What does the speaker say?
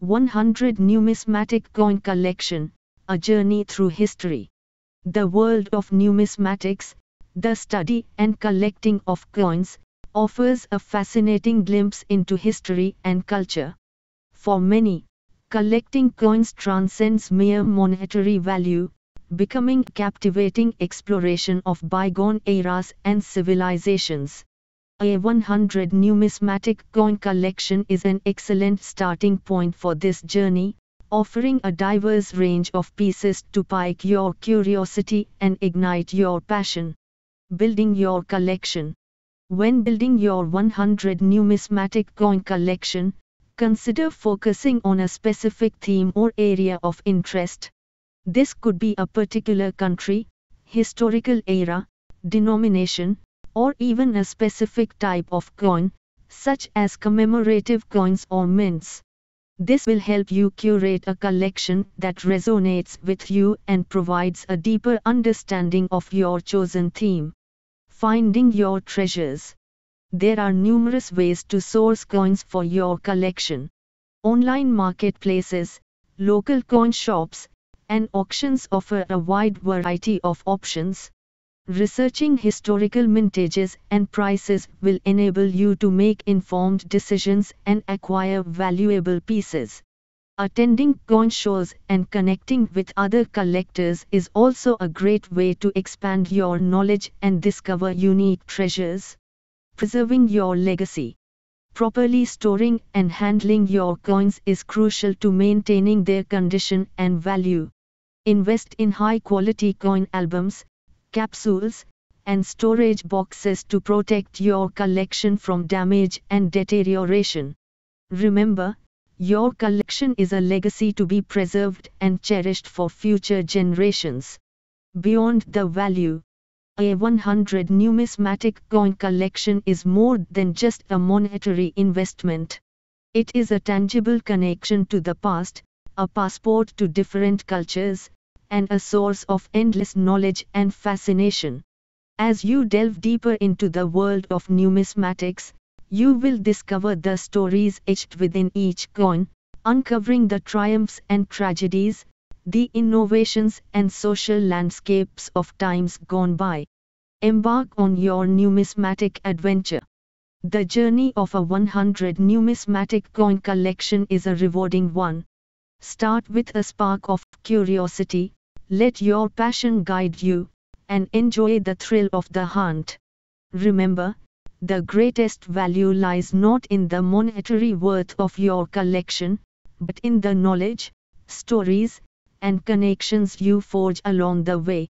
100 Numismatic Coin Collection A Journey Through History. The world of numismatics, the study and collecting of coins, offers a fascinating glimpse into history and culture. For many, collecting coins transcends mere monetary value, becoming captivating exploration of bygone eras and civilizations. A 100 numismatic coin collection is an excellent starting point for this journey, offering a diverse range of pieces to pique your curiosity and ignite your passion. Building your collection. When building your 100 numismatic coin collection, consider focusing on a specific theme or area of interest. This could be a particular country, historical era, denomination, or even a specific type of coin, such as commemorative coins or mints. This will help you curate a collection that resonates with you and provides a deeper understanding of your chosen theme. Finding your treasures. There are numerous ways to source coins for your collection. Online marketplaces, local coin shops, and auctions offer a wide variety of options. Researching historical mintages and prices will enable you to make informed decisions and acquire valuable pieces. Attending coin shows and connecting with other collectors is also a great way to expand your knowledge and discover unique treasures. Preserving your legacy. Properly storing and handling your coins is crucial to maintaining their condition and value. Invest in high quality coin albums, capsules, and storage boxes to protect your collection from damage and deterioration. Remember, your collection is a legacy to be preserved and cherished for future generations. Beyond the value, a 100 numismatic coin collection is more than just a monetary investment. It is a tangible connection to the past, a passport to different cultures, and a source of endless knowledge and fascination. As you delve deeper into the world of numismatics, you will discover the stories etched within each coin, uncovering the triumphs and tragedies, the innovations and social landscapes of times gone by. Embark on your numismatic adventure. The journey of a 100 numismatic coin collection is a rewarding one. Start with a spark of curiosity, let your passion guide you, and enjoy the thrill of the hunt. Remember, the greatest value lies not in the monetary worth of your collection, but in the knowledge, stories, and connections you forge along the way.